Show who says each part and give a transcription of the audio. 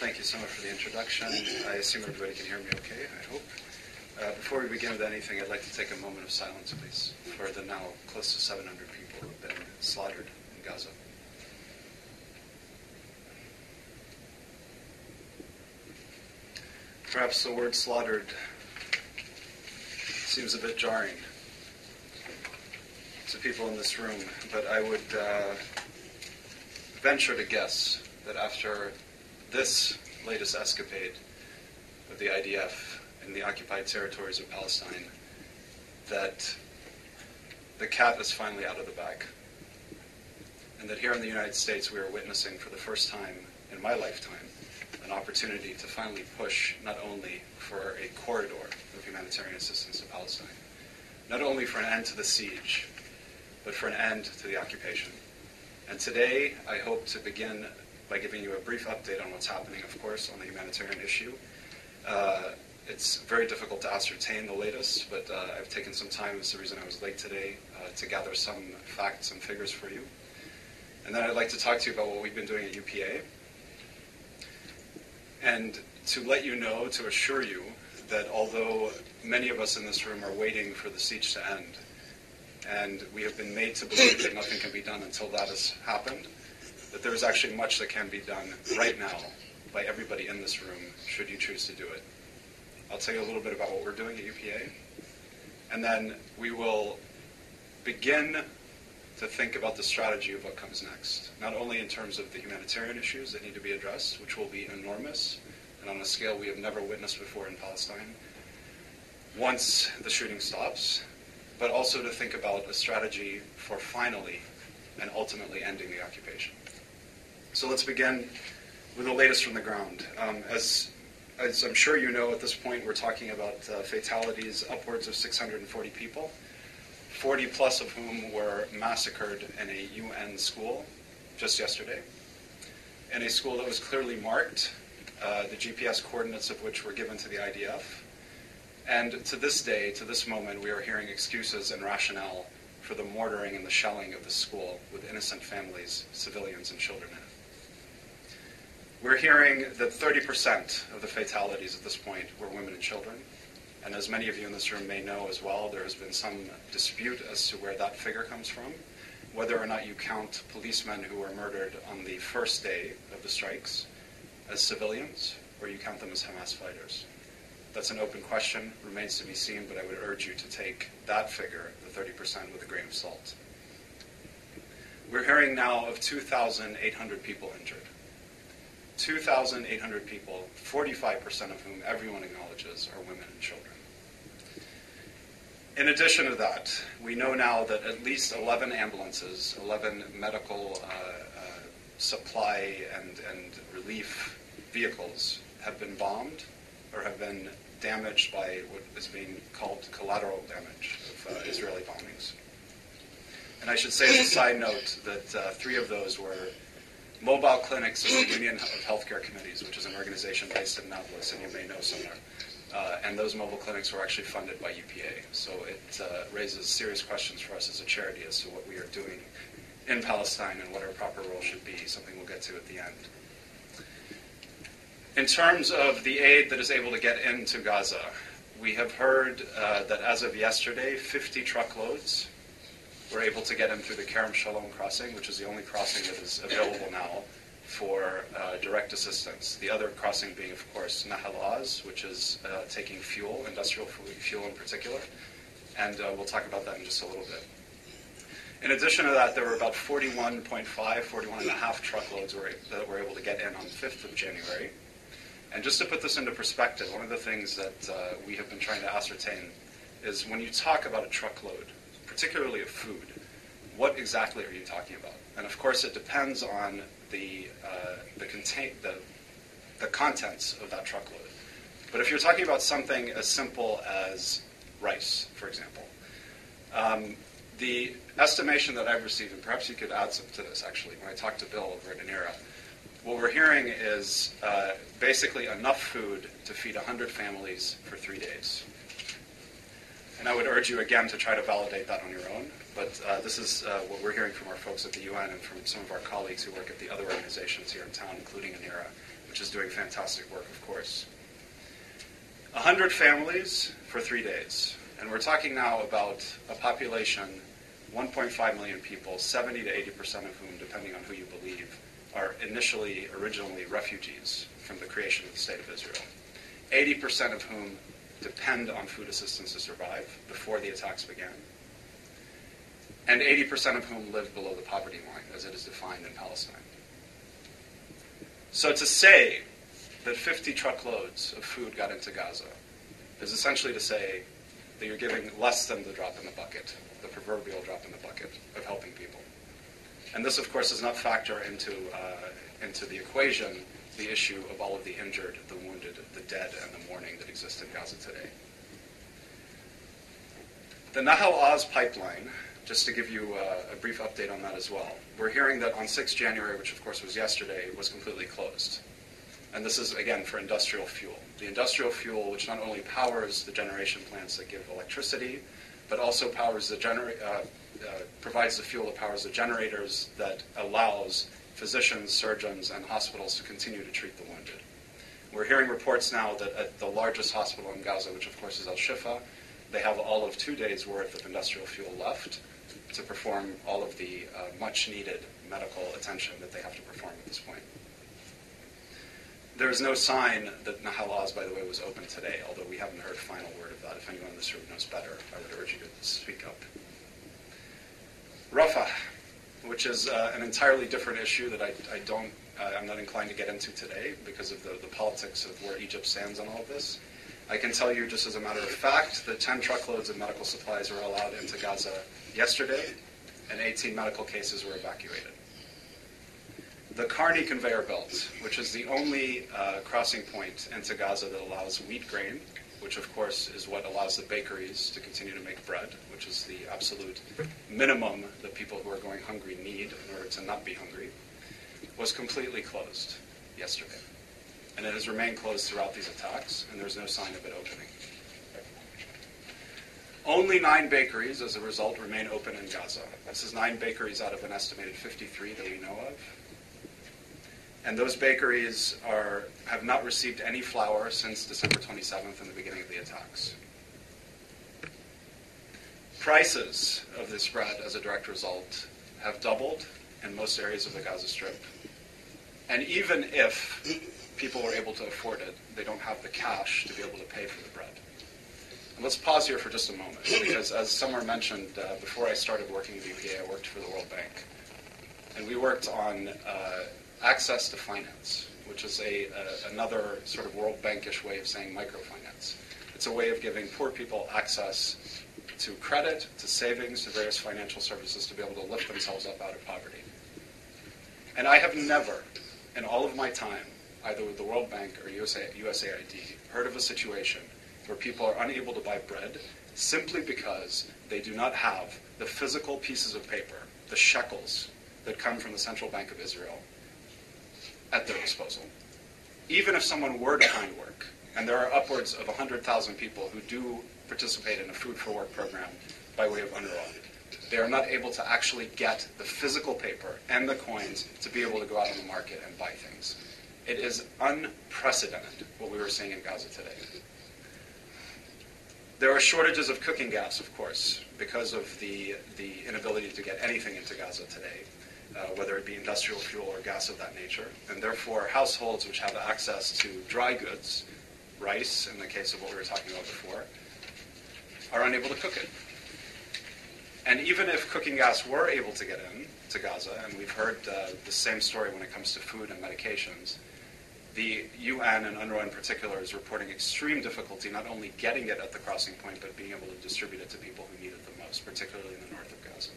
Speaker 1: thank you so much for the introduction. I assume everybody can hear me okay, I hope. Uh, before we begin with anything, I'd like to take a moment of silence, please, for the now close to 700 people who have been slaughtered in Gaza. Perhaps the word slaughtered seems a bit jarring to people in this room, but I would uh, venture to guess that after this latest escapade of the IDF in the occupied territories of Palestine, that the cat is finally out of the bag. And that here in the United States, we are witnessing for the first time in my lifetime an opportunity to finally push not only for a corridor of humanitarian assistance to Palestine, not only for an end to the siege, but for an end to the occupation. And today, I hope to begin by giving you a brief update on what's happening, of course, on the humanitarian issue. Uh, it's very difficult to ascertain the latest, but uh, I've taken some time, it's the reason I was late today, uh, to gather some facts and figures for you. And then I'd like to talk to you about what we've been doing at UPA. And to let you know, to assure you, that although many of us in this room are waiting for the siege to end, and we have been made to believe that nothing can be done until that has happened, that there is actually much that can be done right now by everybody in this room, should you choose to do it. I'll tell you a little bit about what we're doing at UPA, and then we will begin to think about the strategy of what comes next, not only in terms of the humanitarian issues that need to be addressed, which will be enormous and on a scale we have never witnessed before in Palestine, once the shooting stops, but also to think about a strategy for finally and ultimately ending the occupation. So let's begin with the latest from the ground. Um, as, as I'm sure you know, at this point, we're talking about uh, fatalities upwards of 640 people, 40 plus of whom were massacred in a UN school just yesterday, in a school that was clearly marked, uh, the GPS coordinates of which were given to the IDF. And to this day, to this moment, we are hearing excuses and rationale for the mortaring and the shelling of the school with innocent families, civilians, and children in it. We're hearing that 30% of the fatalities at this point were women and children. And as many of you in this room may know as well, there has been some dispute as to where that figure comes from, whether or not you count policemen who were murdered on the first day of the strikes as civilians, or you count them as Hamas fighters. That's an open question, remains to be seen, but I would urge you to take that figure, the 30%, with a grain of salt. We're hearing now of 2,800 people injured. 2,800 people, 45% of whom everyone acknowledges are women and children. In addition to that, we know now that at least 11 ambulances, 11 medical uh, uh, supply and, and relief vehicles have been bombed or have been damaged by what is being called collateral damage of uh, Israeli bombings. And I should say as a side note that uh, three of those were mobile clinics of the Union of Healthcare Committees, which is an organization based in Nablus, and you may know somewhere. Uh, and those mobile clinics were actually funded by UPA. So it uh, raises serious questions for us as a charity as to what we are doing in Palestine and what our proper role should be, something we'll get to at the end. In terms of the aid that is able to get into Gaza, we have heard uh, that as of yesterday, 50 truckloads we're able to get in through the Kerem Shalom crossing, which is the only crossing that is available now for uh, direct assistance. The other crossing being, of course, Nahal Oz, which is uh, taking fuel, industrial fuel in particular. And uh, we'll talk about that in just a little bit. In addition to that, there were about 41.5, 41.5 truckloads were, that were able to get in on the 5th of January. And just to put this into perspective, one of the things that uh, we have been trying to ascertain is when you talk about a truckload, particularly of food, what exactly are you talking about? And of course, it depends on the uh, the, contain, the the contents of that truckload. But if you're talking about something as simple as rice, for example, um, the estimation that I've received, and perhaps you could add some to this actually, when I talked to Bill over at Anera, what we're hearing is uh, basically enough food to feed 100 families for three days. And I would urge you again to try to validate that on your own. But uh, this is uh, what we're hearing from our folks at the UN and from some of our colleagues who work at the other organizations here in town, including ANERA which is doing fantastic work, of course. 100 families for three days. And we're talking now about a population, 1.5 million people, 70 to 80% of whom, depending on who you believe, are initially, originally refugees from the creation of the State of Israel. 80% of whom depend on food assistance to survive before the attacks began. And 80% of whom live below the poverty line, as it is defined in Palestine. So to say that 50 truckloads of food got into Gaza is essentially to say that you're giving less than the drop in the bucket, the proverbial drop in the bucket of helping people. And this, of course, does not factor into, uh, into the equation the issue of all of the injured, the wounded, the dead, and the mourning that exist in Gaza today. The Nahal Oz pipeline, just to give you uh, a brief update on that as well. We're hearing that on 6 January, which of course was yesterday, was completely closed. And this is, again, for industrial fuel. The industrial fuel, which not only powers the generation plants that give electricity, but also powers the genera- uh, uh, provides the fuel that powers the generators that allows physicians, surgeons, and hospitals to continue to treat the wounded. We're hearing reports now that at the largest hospital in Gaza, which of course is Al Shifa, they have all of two days' worth of industrial fuel left to perform all of the uh, much needed medical attention that they have to perform at this point. There is no sign that Nahal Oz, by the way, was open today, although we haven't heard final word of that. If anyone in this room knows better, I would urge you to speak up. Rafah, which is uh, an entirely different issue that I, I don't, uh, I'm not inclined to get into today because of the, the politics of where Egypt stands on all of this. I can tell you, just as a matter of fact, that 10 truckloads of medical supplies were allowed into Gaza yesterday, and 18 medical cases were evacuated the Karni conveyor belt, which is the only uh, crossing point into Gaza that allows wheat grain, which of course is what allows the bakeries to continue to make bread, which is the absolute mm-hmm. minimum that people who are going hungry need in order to not be hungry, was completely closed yesterday. And it has remained closed throughout these attacks, and there's no sign of it opening. Only nine bakeries, as a result, remain open in Gaza. This is nine bakeries out of an estimated 53 that we know of. And those bakeries are, have not received any flour since December 27th and the beginning of the attacks. Prices of this bread, as a direct result, have doubled in most areas of the Gaza Strip. And even if people were able to afford it, they don't have the cash to be able to pay for the bread. And let's pause here for just a moment, because as Summer mentioned, uh, before I started working at UPA, I worked for the World Bank. And we worked on uh, access to finance, which is a, a, another sort of World Bankish way of saying microfinance. It's a way of giving poor people access to credit, to savings, to various financial services to be able to lift themselves up out of poverty. And I have never, in all of my time, either with the World Bank or USA, USAID, heard of a situation where people are unable to buy bread simply because they do not have the physical pieces of paper, the shekels that come from the Central Bank of Israel, at their disposal. Even if someone were to find work, and there are upwards of 100,000 people who do participate in a food for work program by way of UNRWA, they are not able to actually get the physical paper and the coins to be able to go out on the market and buy things. It is unprecedented what we were seeing in Gaza today. There are shortages of cooking gas, of course, because of the, the inability to get anything into Gaza today uh, whether it be industrial fuel or gas of that nature. And therefore, households which have access to dry goods, rice in the case of what we were talking about before, are unable to cook it. And even if cooking gas were able to get in to Gaza, and we've heard uh, the same story when it comes to food and medications, the UN and UNRWA in particular is reporting extreme difficulty not only getting it at the crossing point, but being able to distribute it to people who need it the most, particularly in the north of Gaza.